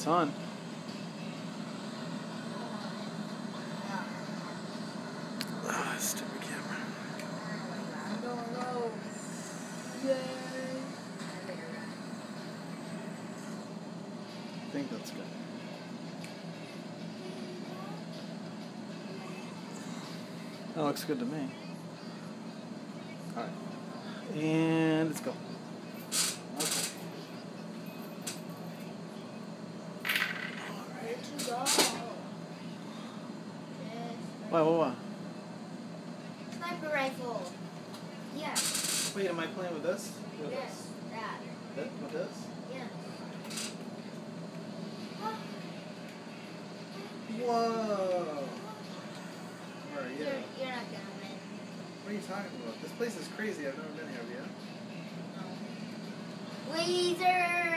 It's on. Ah, camera. I think that's good. That looks good to me. Alright. And let's go. playing with this? With this, this. That. With this? Yeah. Whoa! Where are You're, you're not gonna win. What are you talking about? This place is crazy. I've never been here, yeah? No. Laser!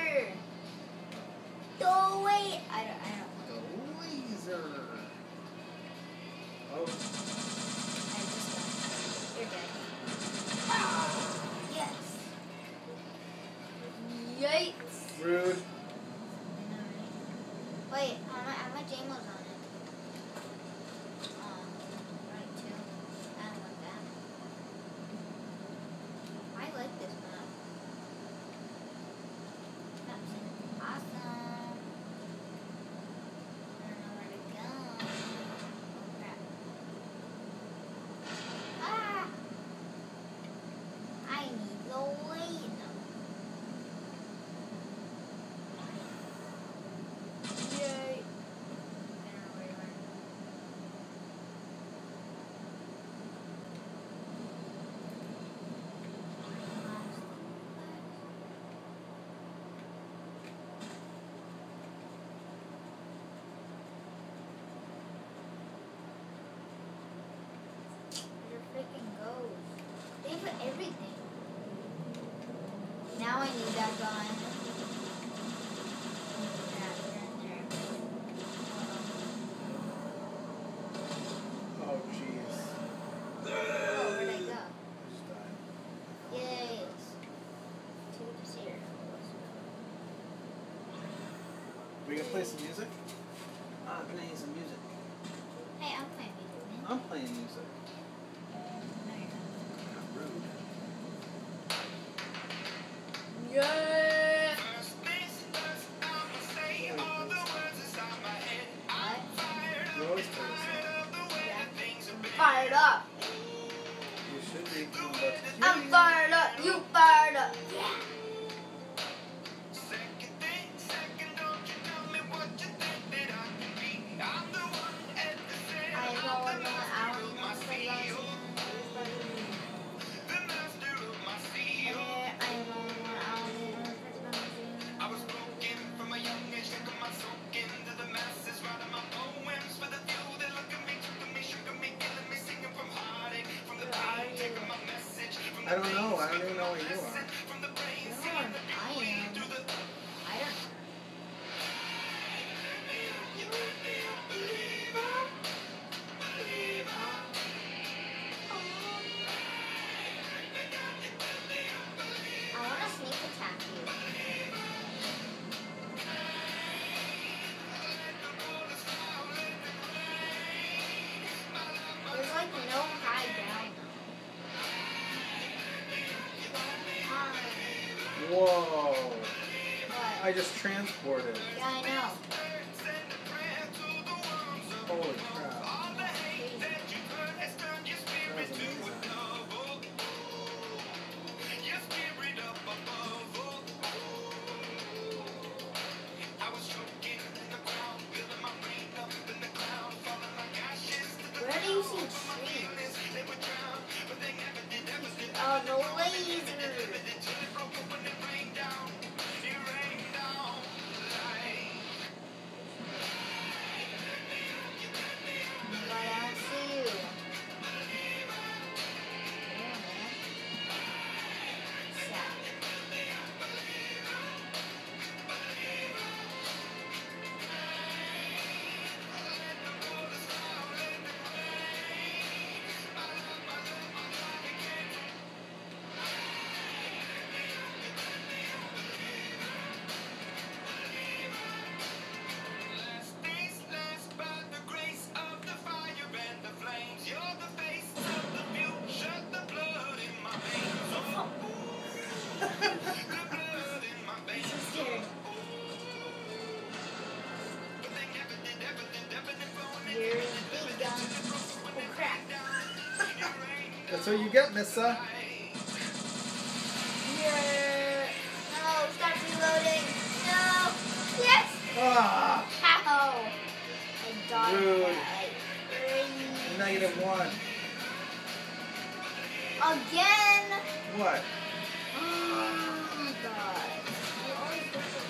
play some music? What you get, Missa. You're... No, stop reloading. No. Yes. Ah, Ow. I got Rude. negative one. Again. What? Oh my god. You always do this.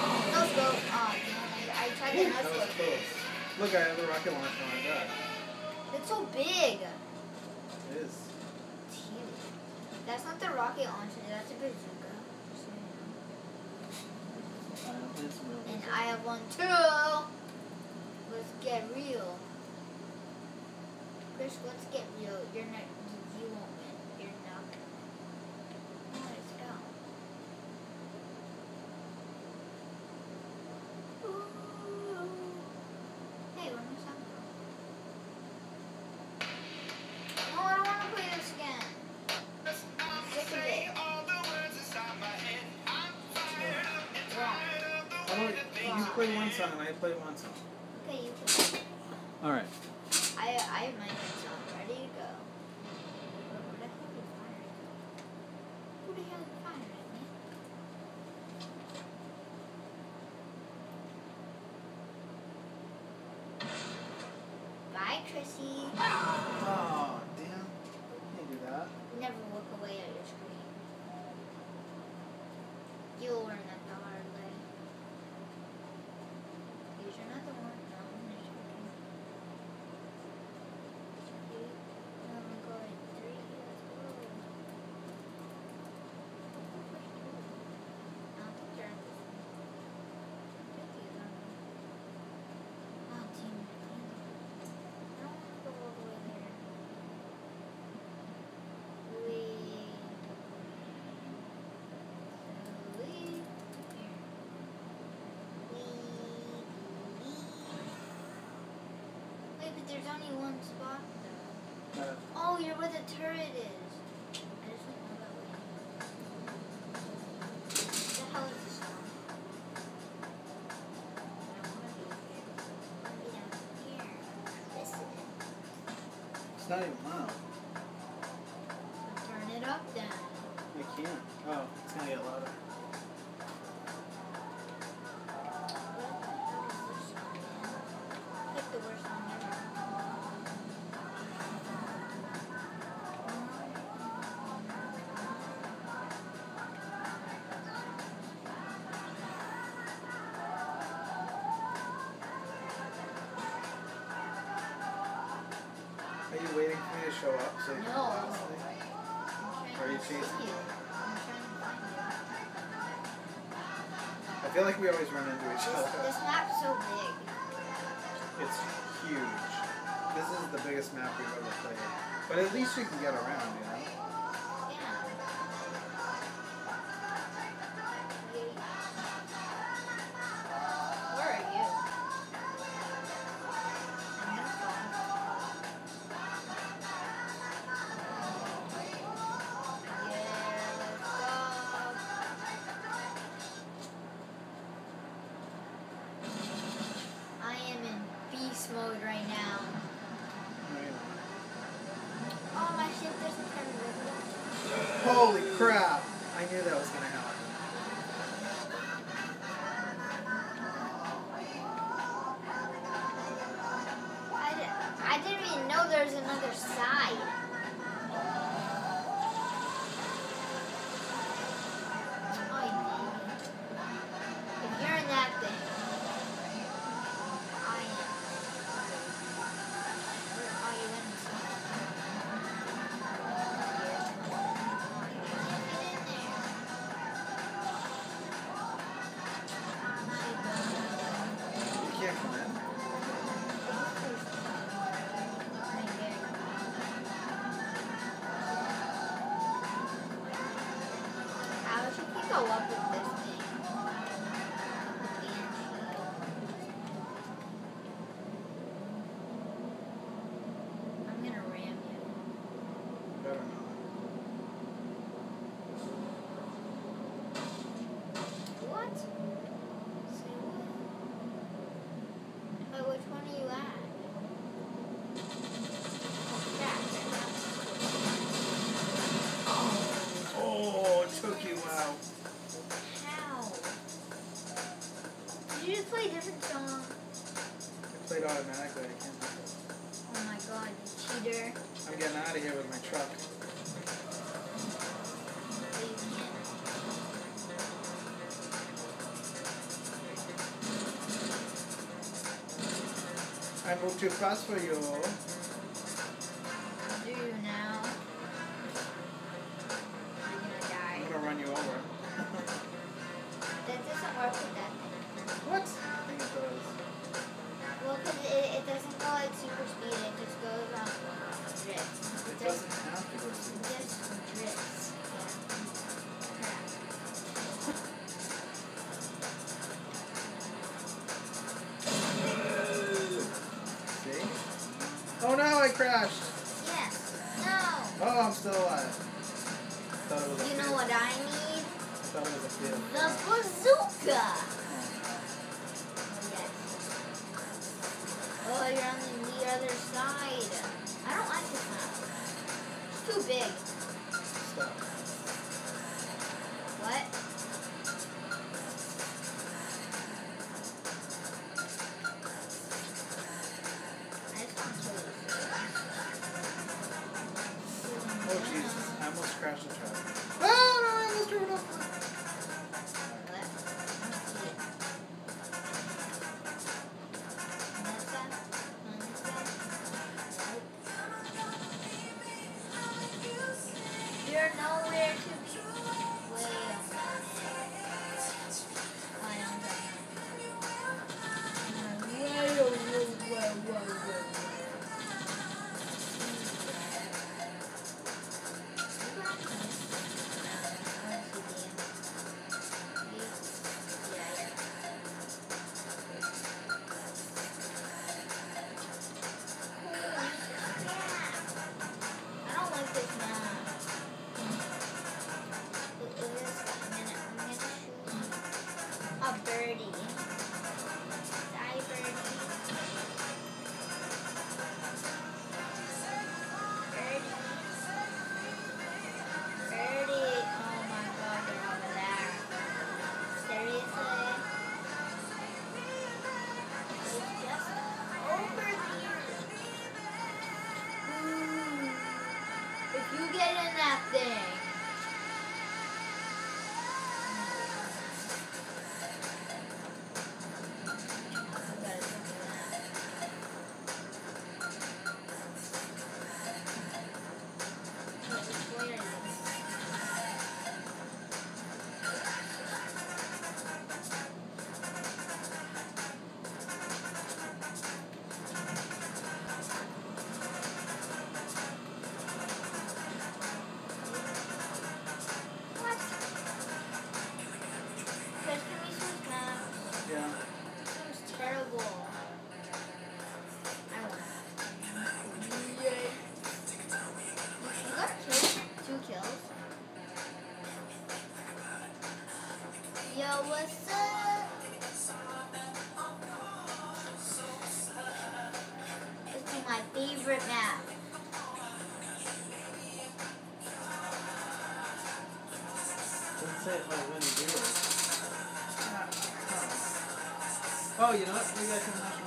No. Oh, man. I, I tried to no was Look, I have a It's so big. It is. It's huge. That's not the rocket launcher. That's a bazooka. So, you know. I'm playing some real And. I have one too. Let's get real. Chris, let's get real. You're not. Song and I play one song? Okay, you play. All right. I I have my song ready to go. Who the hell is firing? Who the hell is firing me? Bye, Chrissy. Oh, damn. Can't do that. Never look away at your screen. You'll learn that the hard way. Use another one. No, there's okay. Three. No, I'm going three. Let's go. I'll take your Take these on. Oh, team. I don't want to go all the way there. Wait. Wait. Here. Wait, but there's only one spot though. Oh, you're where the turret is. I just that way. The hell is this one? I don't wanna be here. I wanna be down here. This is it. it's not even loud. Turn it up then. I can't. Oh, show up so you can No. play this thing? I'm Are you chasing you. I'm trying to find you. I feel like we always run into each other. this map's so big. It's huge. This is the biggest map we've ever played. But at least you can get around, didn't know there was another side. I moved too fast for you. Do you now? I'm gonna die. I'm gonna run you over. that doesn't work with that thing. What? I think it does. Well, because it, it doesn't go at super speed, it just goes on drifts. It, it doesn't have to go super It just drifts. my favorite map. It, like. Oh, you know what? Maybe I can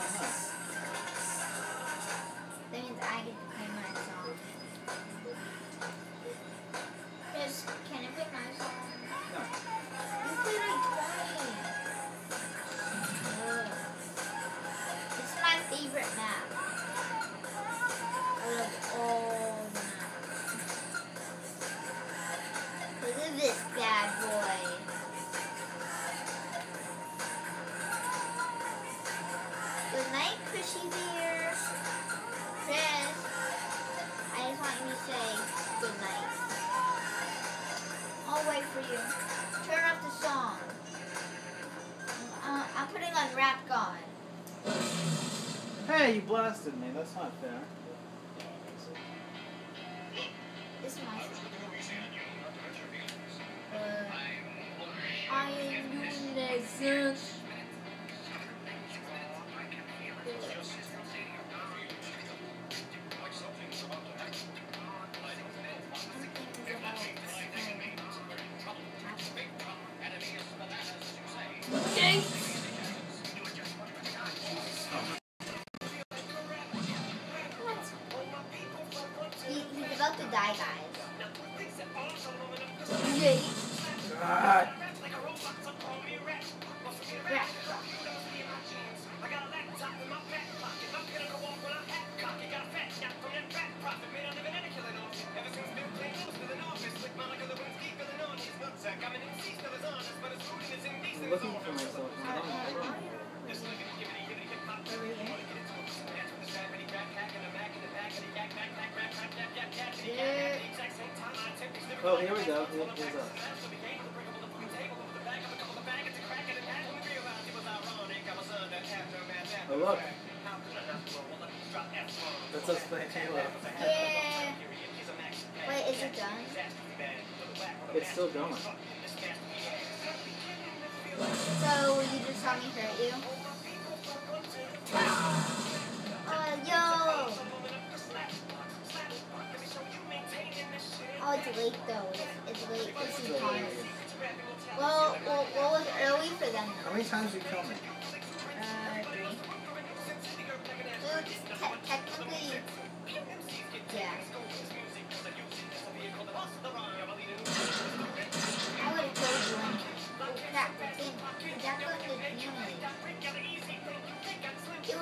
I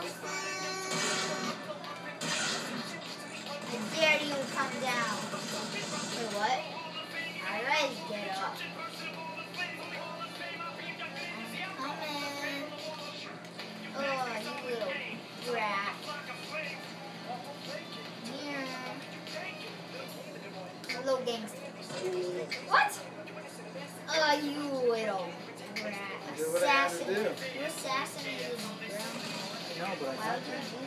dare you to come down. Wait, what? Alright, get up. Thank you.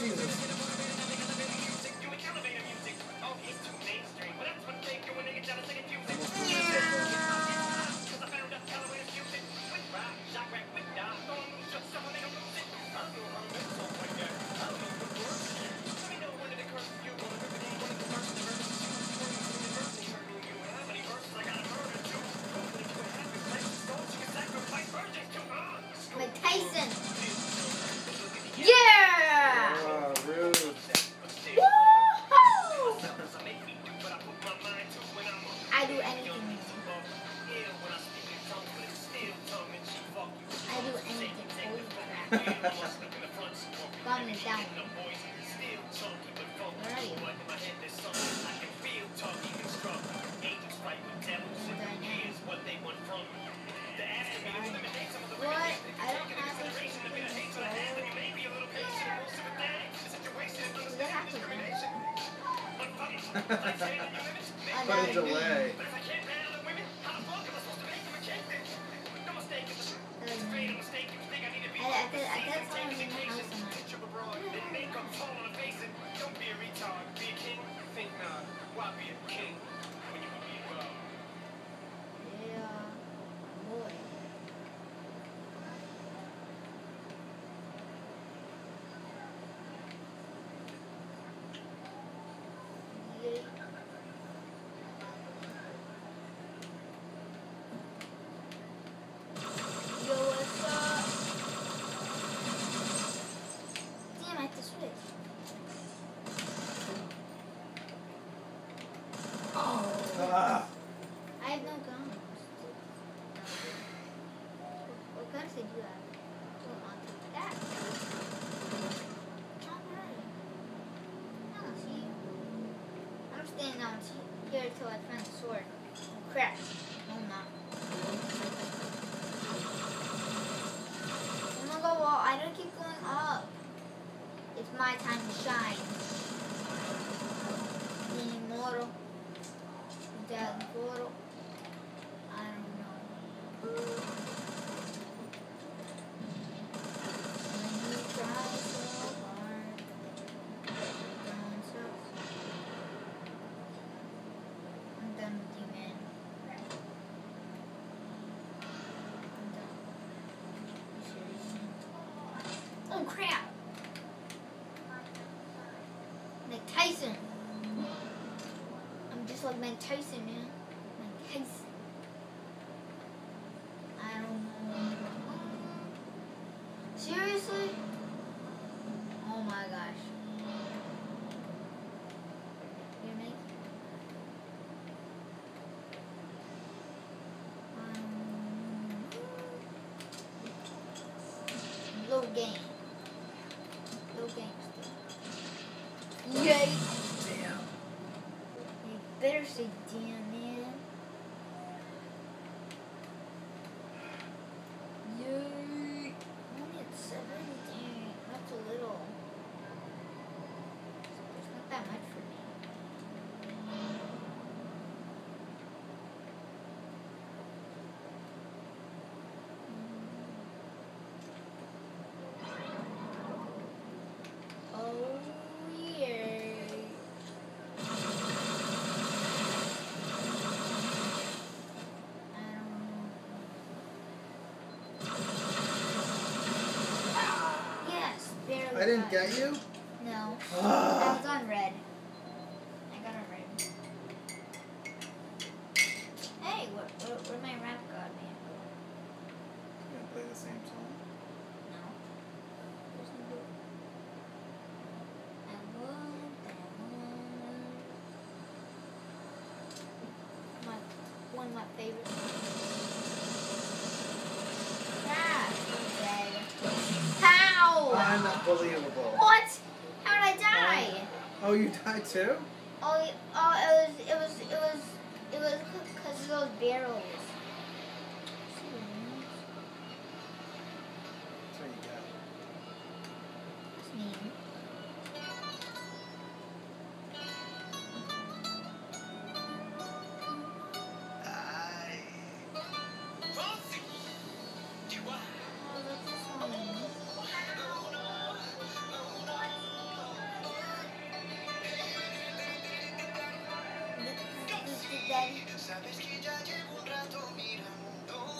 Jesus. till I find the sword. Oh, crap. No, I'm not. Oh my god, well, I don't keep going up. It's my time to shine. Mentation, man. Mentation. I don't know. Seriously? Oh my gosh. You make um, little game. didn't get you? No. Ah. Oh, you died too? Sabes que ya llevo un rato mirando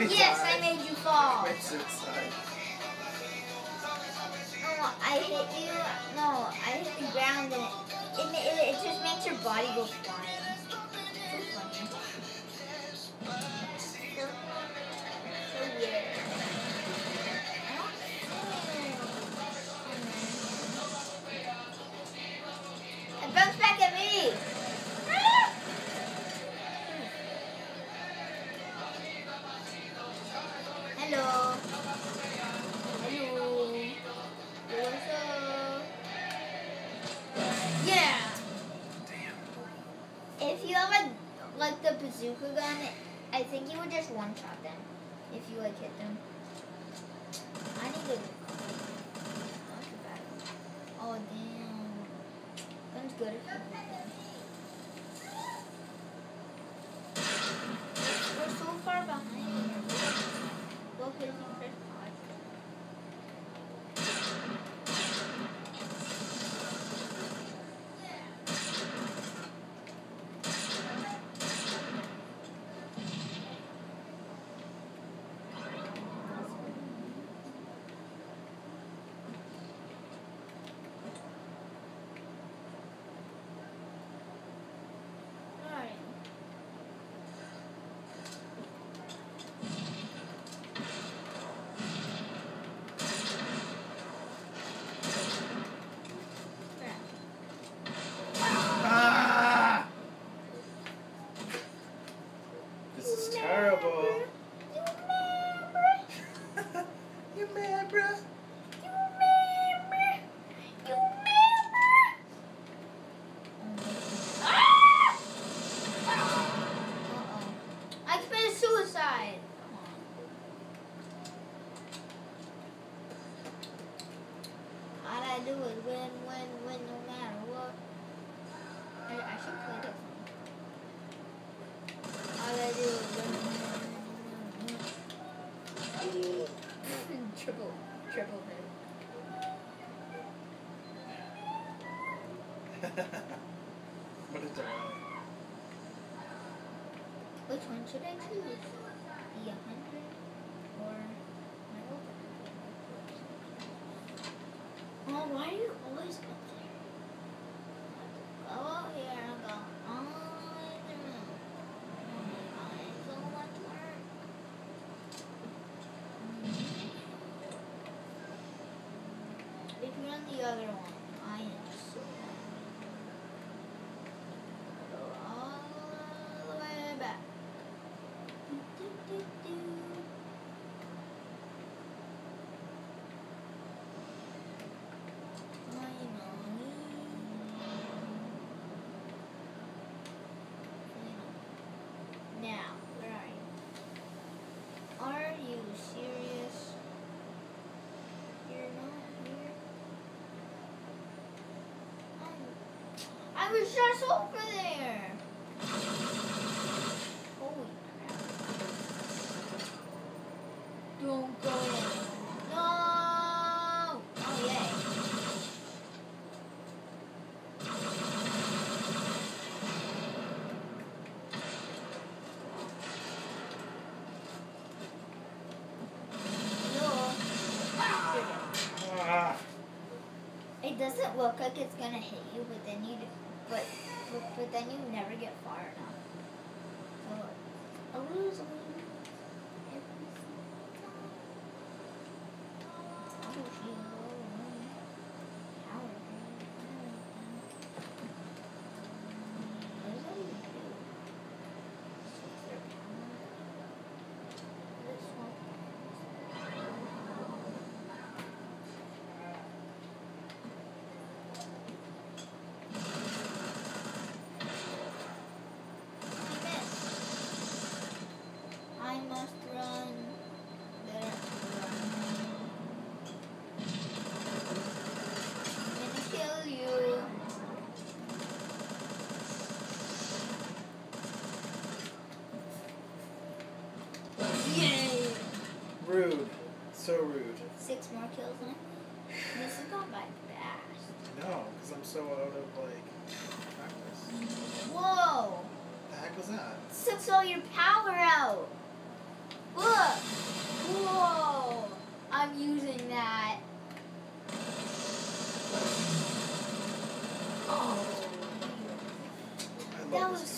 yes, I made you fall. It's inside. No, I hit you. No, I hit the ground and it, it, it just makes your body go flying. Should I choose the 100 or my old Oh, why do you always go there? Go up here and go on the moon. Oh my god, so much work. Mm -hmm. If you're on the other one. I was just over there. Holy crap. Don't go in. No! Oh, yay. No. Ah. It doesn't look like it's gonna hit but but, but then you never get far. kills him. this is going by fast. No, because I'm so out of like practice. Whoa! The heck was that? Sucks all your power out. Look! Whoa! I'm using that. Oh. That was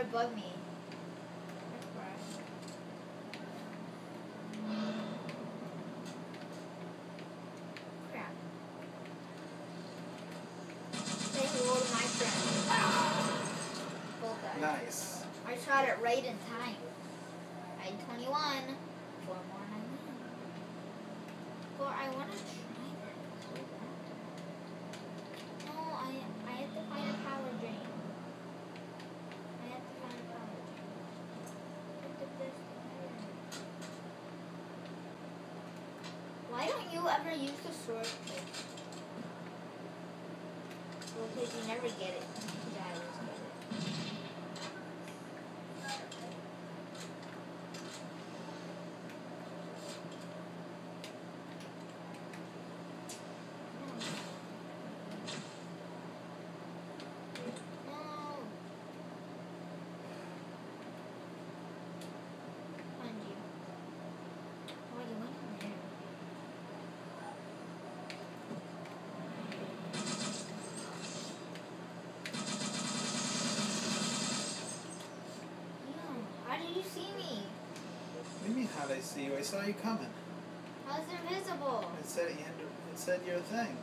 above me. ever use the sword. Well, because you never get it. see you. I saw you coming. I was invisible. It said, it said your thing.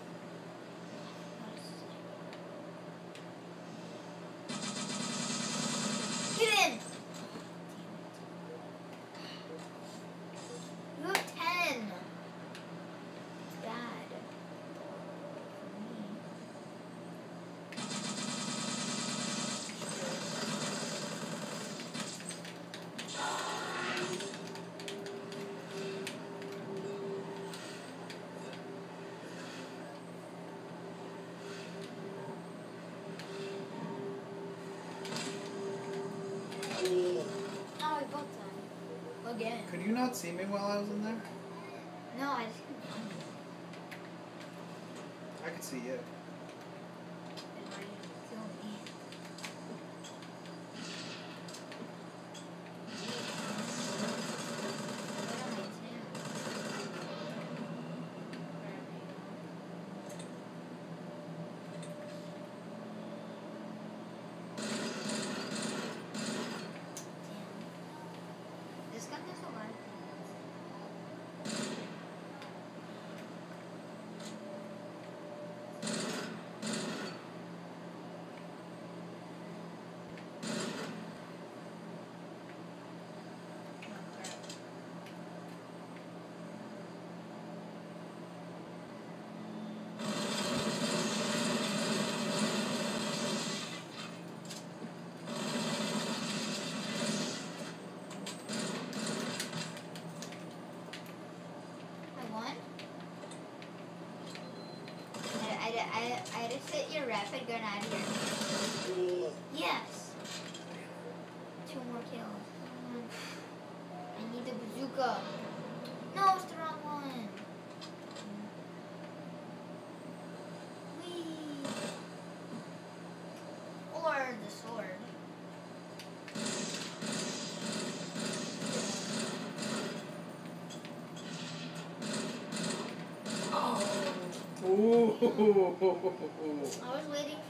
Could you not see me while I was in there? I, I just hit your rapid gun out of here. Yes. Two more kills. I need the bazooka. Ooh. I was waiting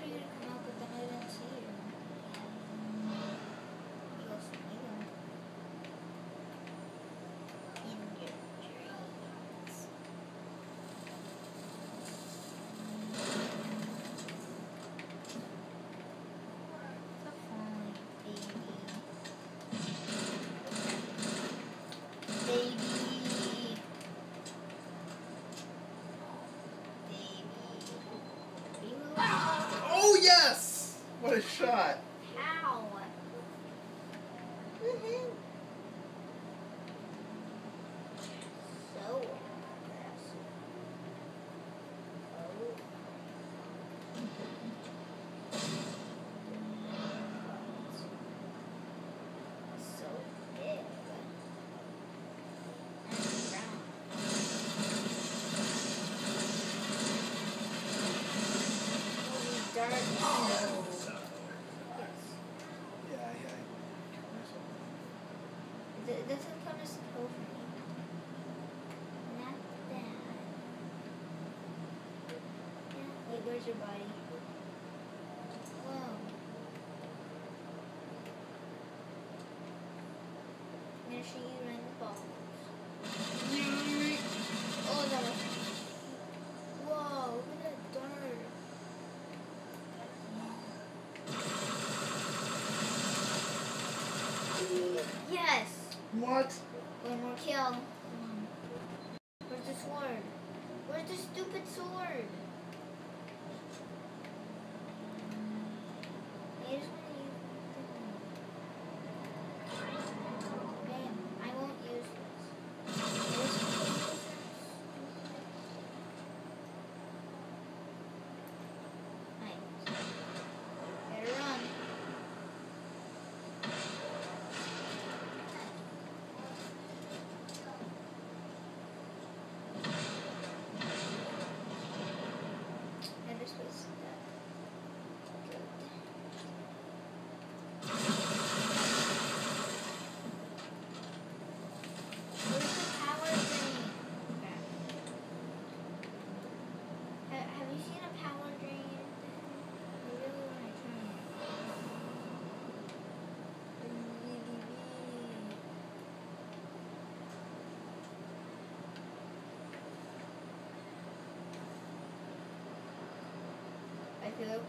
What? One more kill. Where's the sword? Where's the stupid sword?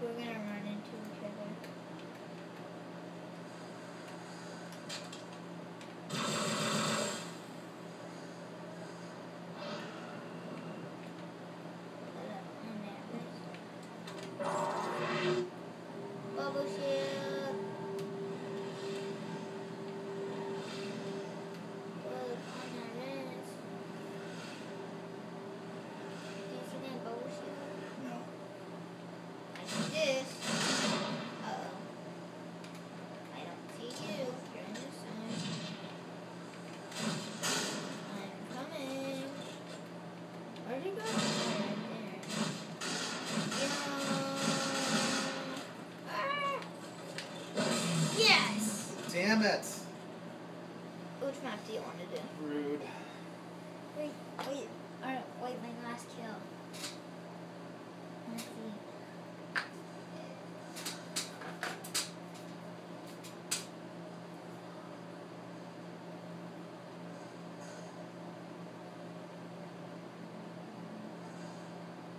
We're gonna run into each other. Bubble ship. Look on that list. Do you see that bubble ship? No. I see this. Uh-oh. I don't see you. You're in this side. I'm coming. Where'd you go? Oh, right there. Yeah. Ah! Yes! Damn it. Which map do you want to do? Rude. Wait, wait, or, wait, my last kill. Let's see.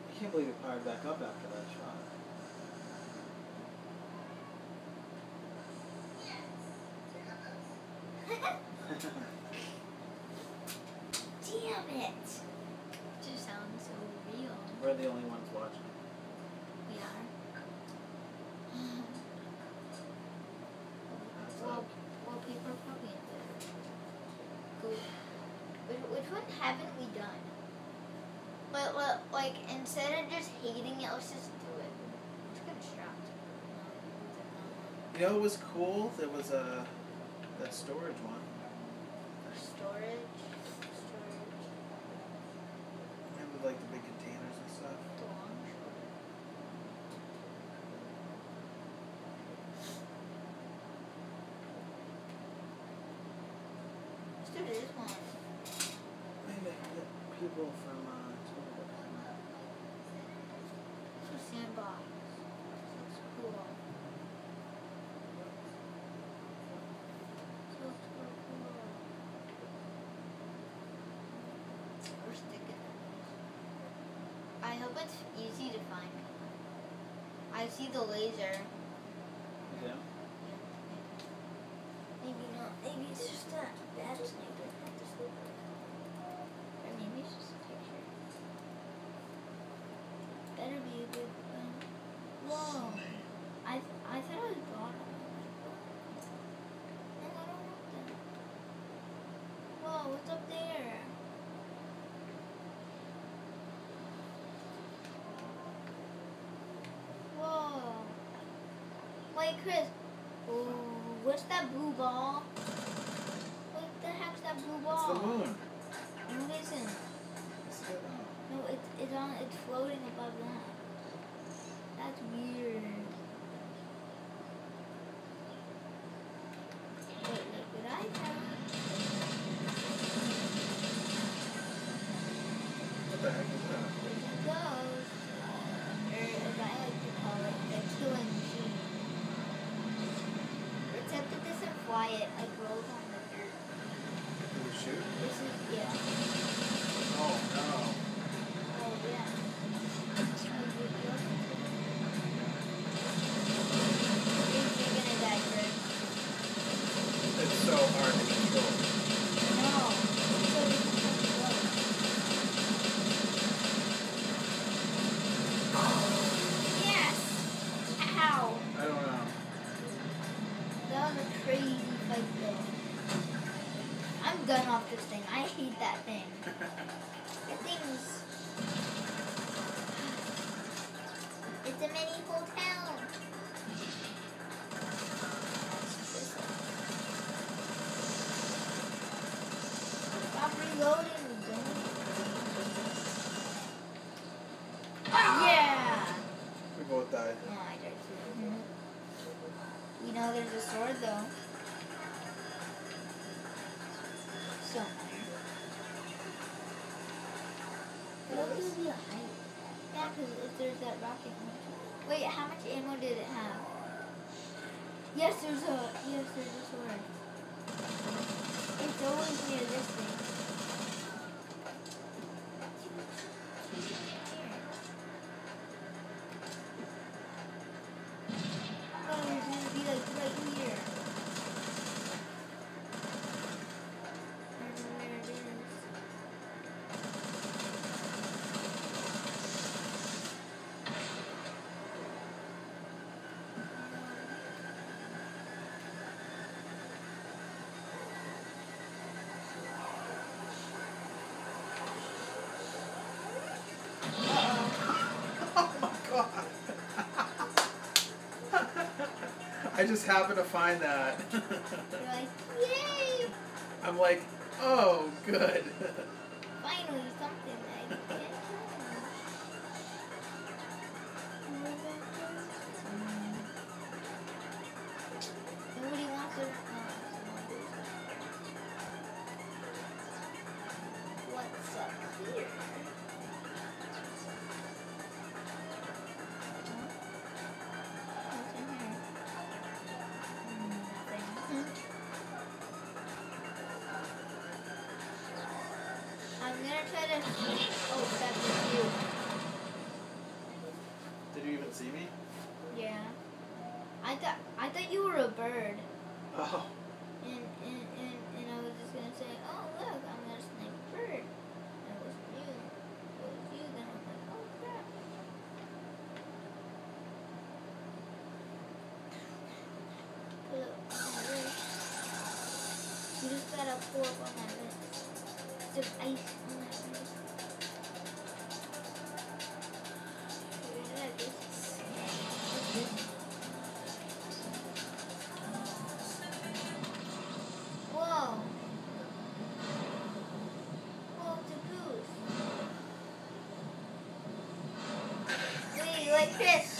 I can't believe it fired back up after that shot. Damn it! Just sounds so real. We're the only ones watching. We are. That's well, well, people are probably in there. Good. Which, which one haven't we done? But, but, like, instead of just hating it, let's just do it. Strapped. You know, it was cool. There was a that storage one. Storage. Storage. Remember, like the big containers and stuff. The long. Let's do this one. Maybe I can get people from uh, Twitter. So sandbox. Looks cool. So, so cool. We're sticking it. It's easy to find. I see the laser. Yeah. Maybe not. Maybe it's just a bad sniper. Not the sniper. Or maybe it's just a picture. Better be a good one. Whoa. I I thought it was bottom. No, I don't want that. Whoa, what's up there? Whoa. Wait, Chris. Ooh, what's that blue ball? What the heck's that blue ball? It's the moon. Isn't. It's oh. No, it's it's on. It's floating I'm done off this thing. I hate that thing. That thing's... It's a mini hotel. Stop reloading, I just happened to find that. You're like, yay! I'm like, oh, good. better. Oh, that's you. Did you even see me? Yeah. I thought I thought you were a bird. Oh. And, and, and, and I was just going to say, oh, look, I'm a snake bird. And it was you. It was you. Then I was like, oh, crap. Look, on my. You just got to pull up on my wrist. It's ice. Yes.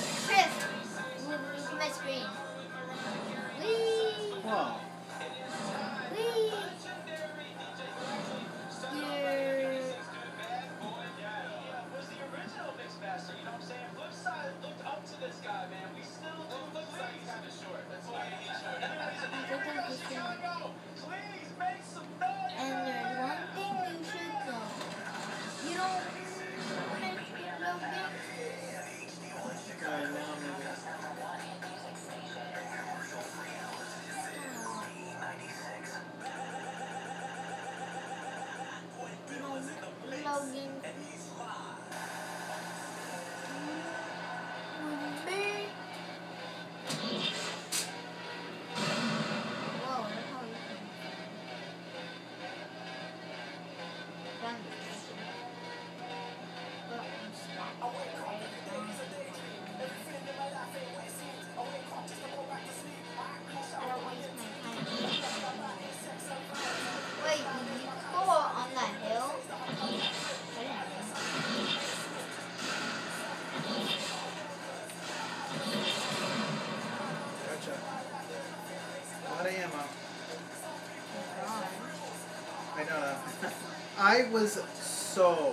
I was so